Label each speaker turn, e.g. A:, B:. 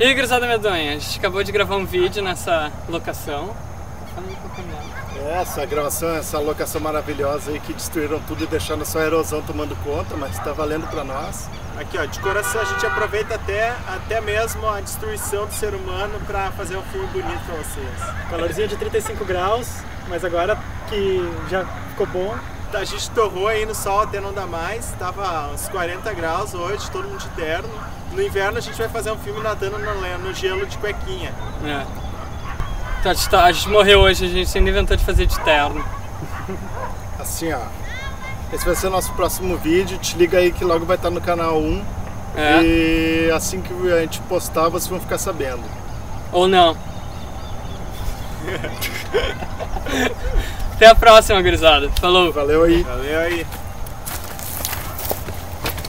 A: E aí, gurizada medonha, a gente acabou de gravar um vídeo nessa locação.
B: Essa gravação, essa locação maravilhosa aí que destruíram tudo e deixaram só a erosão tomando conta, mas está valendo para nós.
C: Aqui ó, de coração a gente aproveita até, até mesmo a destruição do ser humano para fazer um filme bonito para vocês.
D: Calorzinho de 35 graus, mas agora que já ficou bom,
C: a gente torrou aí no sol até não dá mais, tava uns 40 graus hoje, todo mundo de terno. No inverno a gente vai fazer um filme nadando no, no gelo de cuequinha.
A: É. Então, a, gente tá, a gente morreu hoje, a gente ainda inventou de fazer de terno.
B: Assim, ó. Esse vai ser o nosso próximo vídeo. Te liga aí que logo vai estar no canal 1.
A: É.
B: E assim que a gente postar, vocês vão ficar sabendo.
A: Ou não. Até a próxima, gurizada. Falou.
B: Valeu aí.
C: Valeu aí.